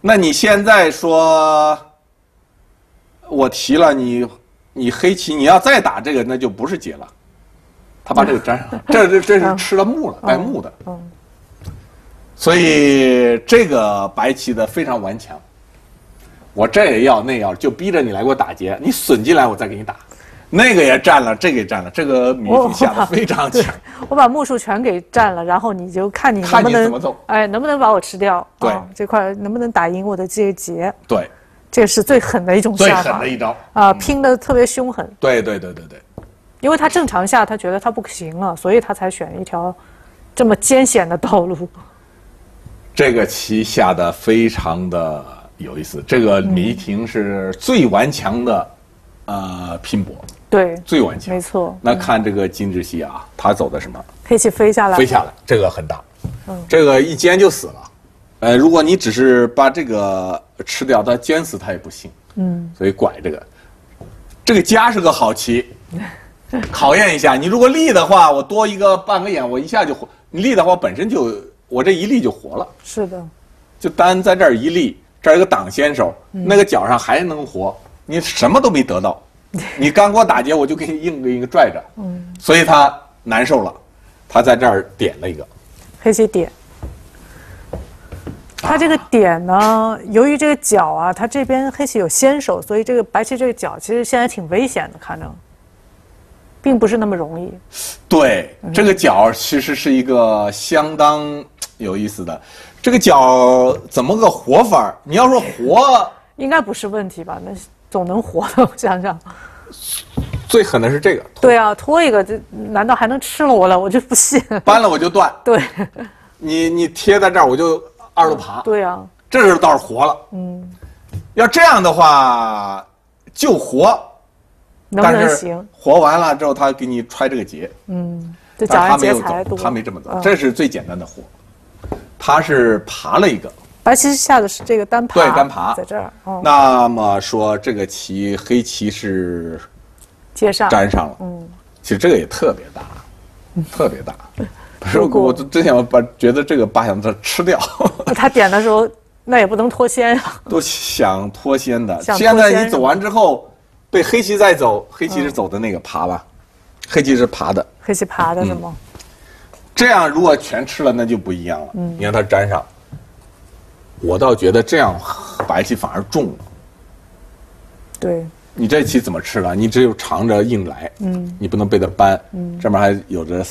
那你现在说，我提了你，你黑棋你要再打这个，那就不是劫了。他把这个粘上了，<laughs> 这这这是吃了木了，带木的。嗯。所以这个白棋的非常顽强。我这也要，那要，就逼着你来给我打劫。你损进来，我再给你打。那个也占了，这个也占了，这个米底下的非常强。我把木数全给占了，然后你就 <laughs> 看你能不能，哎，能不能把我吃掉？对，这块能不能打赢我的这个劫？对，这是最狠的一种下法。最狠的一招啊，拼的特别凶狠。对对对对对，因为他正常下，他觉得他不行了，所以他才选一条这么艰险的道路。这个棋下的非常的有意思，这个米婷是最顽强的，呃，拼搏。对，最顽强，没错。那看这个金志熙啊，他走的什么？黑棋飞下来，飞下来，这个很大，嗯，这个一尖就死了。呃，如果你只是把这个吃掉，他尖死他也不行，嗯，所以拐这个，这个家是个好棋，<laughs> 考验一下。你如果立的话，我多一个半个眼，我一下就活。你立的话，本身就我这一立就活了。是的，就单在这儿一立，这儿有个挡先手，那个脚上还能活，你什么都没得到。<laughs> 你刚给我打劫，我就给你硬给你拽着，嗯，所以他难受了，他在这儿点了一个。黑棋点，他这个点呢，由于这个角啊，他这边黑棋有先手，所以这个白棋这个角其实现在挺危险的，看着，并不是那么容易。对，这个角其实是一个相当有意思的，这个脚怎么个活法？你要说活，应该不是问题吧？那。总能活的，我想想。最狠的是这个。对啊，拖一个，这难道还能吃了我了？我就不信。搬了我就断。<laughs> 对。你你贴在这儿，我就二路爬。对啊。这是倒是活了。嗯。要这样的话，就活。能不能行？活完了之后，他给你揣这个结。嗯。这他没有走，他没这么走，这是最简单的活。他是爬了一个。白棋下的是这个单爬，对单爬在这儿。那么说这个棋黑棋是接上粘上了。嗯，其实这个也特别大，特别大。<laughs> 我真想把觉得这个八想它吃掉。<laughs> 他点的时候那也不能脱先呀。<laughs> 都想脱先的。现在你走完之后，被黑棋再走，黑棋是走的那个爬吧？黑棋是爬的。黑棋爬的是吗？这样如果全吃了，那就不一样了。嗯，你让它粘上。我倒觉得这样白棋反而重了。对，你这棋怎么吃了？你只有长着硬来，嗯，你不能被它扳，嗯，这边还有着，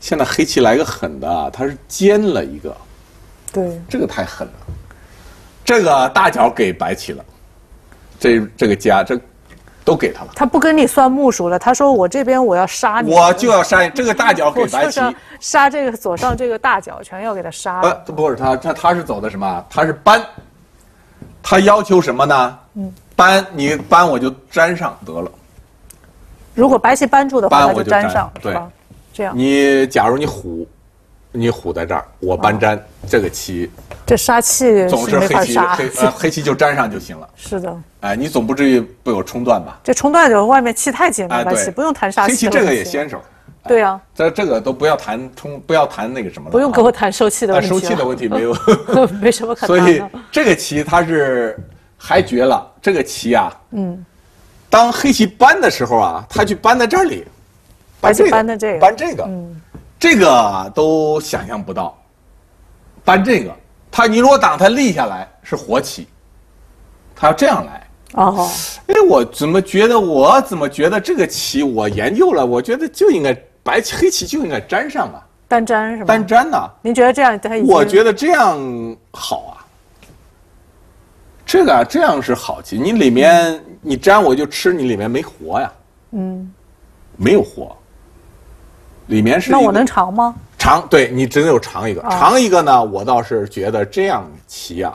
现在黑棋来个狠的，它是尖了一个，对，这个太狠了，这个大脚给白棋了，这这个家这。都给他了，他不跟你算木数了。他说：“我这边我要杀你，我就要杀你。这个大角给 <laughs> 白棋，杀这个左上这个大角，全要给他杀。呃，不是他，他他是走的什么？他是搬，他要求什么呢？嗯，搬你搬我就粘上得了。如果白棋搬住的话，我就粘上，对，这样。你假如你虎，你虎在这儿，我搬粘这个棋，这杀气总是黑棋黑呃黑棋就粘上就行了。是的，哎，你总不至于被我冲断吧？这冲断就外面气太紧了，白棋不用谈杀气。黑棋这个也先手。对呀，这这个都不要谈冲，不要谈那个什么了。不用跟我谈收气的问题。收气的问题没有，<laughs> 没什么可 <laughs> 谈的。所以这个棋它是还绝了。这个棋啊，嗯，当黑棋搬的时候啊，他去搬在这里，搬这个，搬的这个，搬这个，嗯，这个都想象不到。搬这个，他你如果挡他立下来是活棋，他要这样来。哦，哎，我怎么觉得我怎么觉得这个棋我研究了，我觉得就应该。白棋黑棋就应该粘上啊，单粘是吧？单粘呐。您觉得这样它？我觉得这样好啊。这个这样是好棋，你里面你粘我就吃，你里面没活呀。嗯。没有活。里面是。那我能尝吗？尝，对你只有尝一个，尝一个呢，我倒是觉得这样棋啊。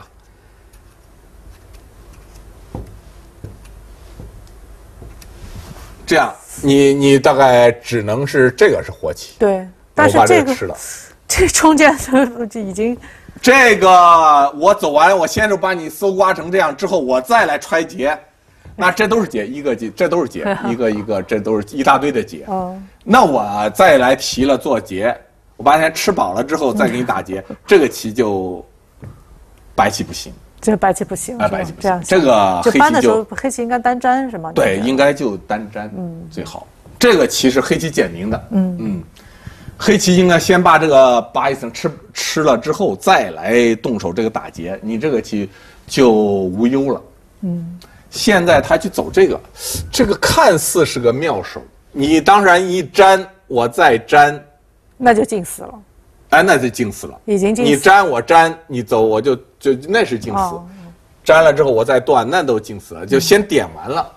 这样。你你大概只能是这个是活棋，对，但是这个吃了，这中间就已经，这个我走完，我先是把你搜刮成这样之后，我再来揣劫，那这都是劫，一个劫，这都是劫，<laughs> 一个一个，这都是一大堆的劫。嗯，那我再来提了做结，我把先吃饱了之后再给你打结，<laughs> 这个棋就白棋不行。这白棋不行，哎，白棋这样，这个黑棋就黑棋应该单粘是吗？对，应该就单粘，嗯，最好。这个棋是黑棋简明的，嗯嗯，黑棋应该先把这个扒一层吃吃了之后，再来动手这个打劫，你这个棋就无忧了。嗯，现在他去走这个，这个看似是个妙手，你当然一粘，我再粘，那就近死了。哎，那就近死了。已经静。你粘我粘，你走我就就那是近死。粘了之后我再断，那都近死了。就先点完了。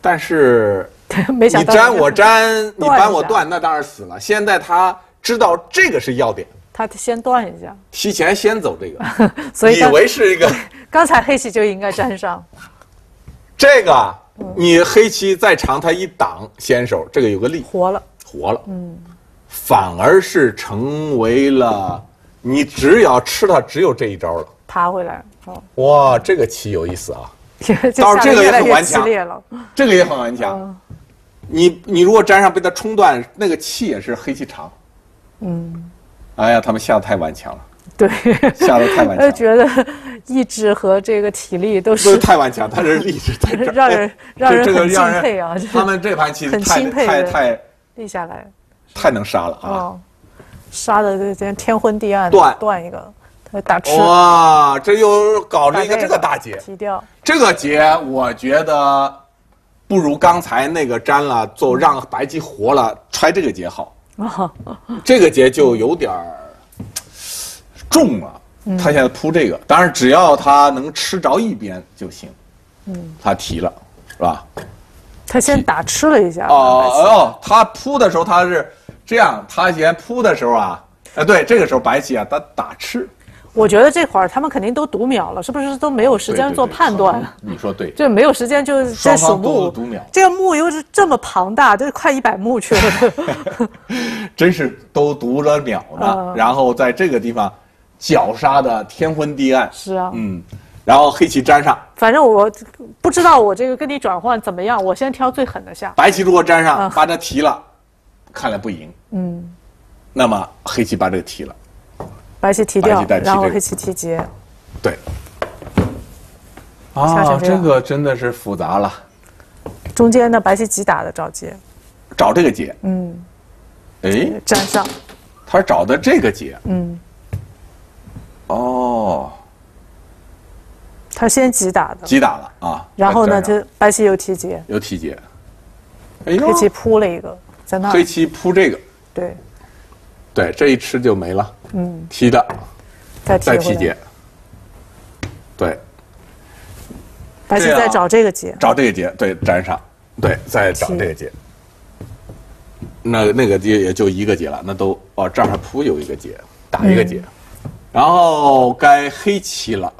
但是，没想到你粘我粘，你扳我断，那当然死了。现在他知道这个是要点，他先断一下，提前先走这个，<laughs> 所以以为是一个。<laughs> 刚才黑棋就应该粘上。这个你黑棋再长，他一挡先手，这个有个力，活了，活了。嗯。反而是成为了，你只要吃它，只有这一招了。爬回来，哇，这个棋有意思啊！<laughs> 到这个也很顽强，这个也很顽强。你你如果粘上被他冲断，那个气也是黑棋长。嗯，哎呀，他们下的太顽强了。对，下的太顽强。<laughs> 觉得意志和这个体力都是太顽强，他是意志太让人让人很敬佩啊！他们这盘棋太太太立下来。太能杀了啊！杀的这这天昏地暗，断断一个，他打吃。哇，这又搞了一个这个大劫，提掉这个劫，我觉得不如刚才那个粘了，就让白棋活了，揣这个劫好。这个劫就有点儿重了。他现在扑这个，当然只要他能吃着一边就行。嗯，他提了，是吧？他先打吃了一下。哦哦，他扑的时候他是。这样，他先扑的时候啊，哎，对，这个时候白棋啊，他打吃。我觉得这会儿他们肯定都读秒了，是不是都没有时间做判断？你说对，就没有时间就在数目。读秒。这个目又是这么庞大，这快一百目去了。<laughs> 真是都读了秒呢，然后在这个地方绞杀的天昏地暗。是啊。嗯，然后黑棋粘上。反正我不知道我这个跟你转换怎么样，我先挑最狠的下。白棋如果粘上，把它提了。看来不赢，嗯，那么黑棋把这个提了，白棋提掉，然后黑棋提劫，对，啊，这个。真的是复杂了。中间呢白棋急打的找劫，找这个劫，嗯，哎，粘上，他找的这个劫，嗯，哦，他先急打的，急打了啊，然后呢，就白棋又提劫，又提劫，哎黑棋扑了一个。在那黑棋扑这个，对，对，这一吃就没了。嗯，提的，再提劫，对，白棋再找这个劫，找这个劫，对，粘上，对，再找这个劫，那那个劫也就一个劫了，那都哦，这儿扑有一个劫，打一个劫，然后该黑棋了，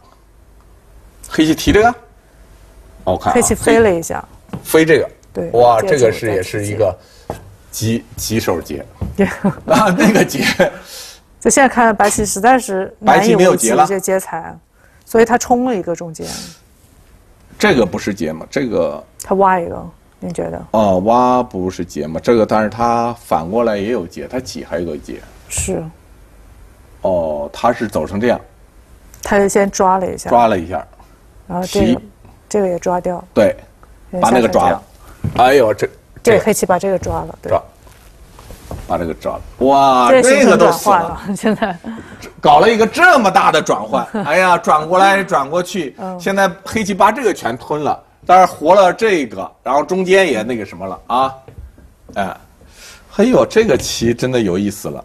黑棋提这个，我看黑棋飞了一下，飞这个，对，哇，这个是也是一个。急急手劫，<laughs> 啊，那个劫。就现在看白棋实在是难以维持这劫财，所以他冲了一个中间。这个不是劫吗？这个他挖一个，您觉得？哦，挖不是劫吗？这个，但是他反过来也有劫，他挤还有个劫。是。哦，他是走成这样。他就先抓了一下。抓了一下。然后这个，这个也抓掉。对。把那个抓了。哎呦，这。对，黑棋把这个抓了。对。把这个抓了，哇，这个都死了。<laughs> 现在搞了一个这么大的转换，<laughs> 哎呀，转过来转过去，现在黑棋把这个全吞了，但是活了这个，然后中间也那个什么了啊，哎，哎呦，这个棋真的有意思了。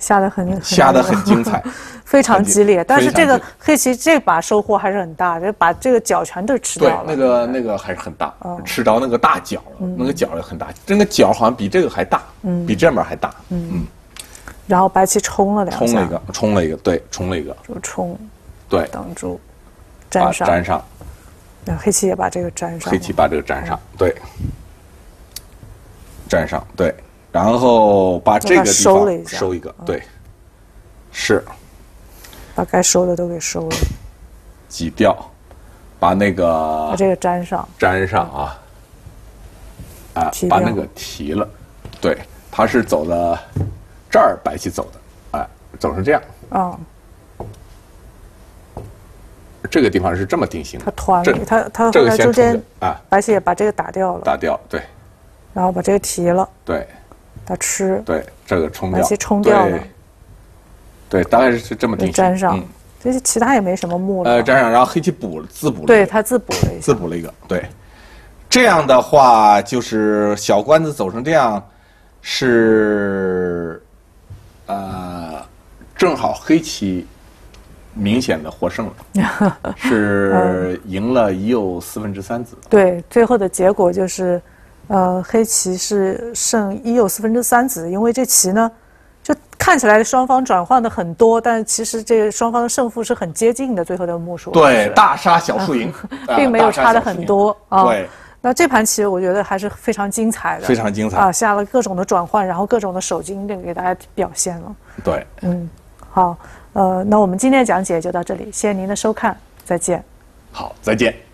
下的很下的很精彩，<laughs> 非常激烈。但是这个黑棋这把收获还是很大，就把这个角全都吃掉了。对，那个那个还是很大，吃着那个大角了，那个角也很大，这个角好像比这个还大，比这面还大。嗯。然后白棋冲了两下，冲了一个，冲了一个，对，冲了一个。就冲，对，挡住，粘上，粘上。那黑棋也把这个粘上。黑棋把这个粘上，对，粘上，对。然后把这个地方收一个，对，是，把该收的都给收了，<laughs> 挤掉，把那个把这个粘上，粘上啊，啊，把那个提了，对，他是走的这儿白棋走的，哎，走成这样，啊，这个地方是这么定型的，他团他他后来中间啊，白棋也把这个打掉了，打掉，对，然后把这个提了，对。他吃对这个冲掉，冲掉了，对，大概是这么定。粘上，这些其他也没什么木了。呃，粘上，然后黑棋补了，自补了。对他自补了一自补了一个，对。这样的话，就是小官子走成这样，是呃，正好黑棋明显的获胜了，<laughs> 是赢了已有四分之三子。对，最后的结果就是。呃，黑棋是胜一又四分之三子，因为这棋呢，就看起来双方转换的很多，但其实这个双方的胜负是很接近的，最后的目数。对，大杀小输赢，并没有差的很多啊。对，那这盘棋我觉得还是非常精彩的，非常精彩啊，下了各种的转换，然后各种的手筋，这个给大家表现了。对，嗯，好，呃，那我们今天的讲解就到这里，谢谢您的收看，再见。好，再见。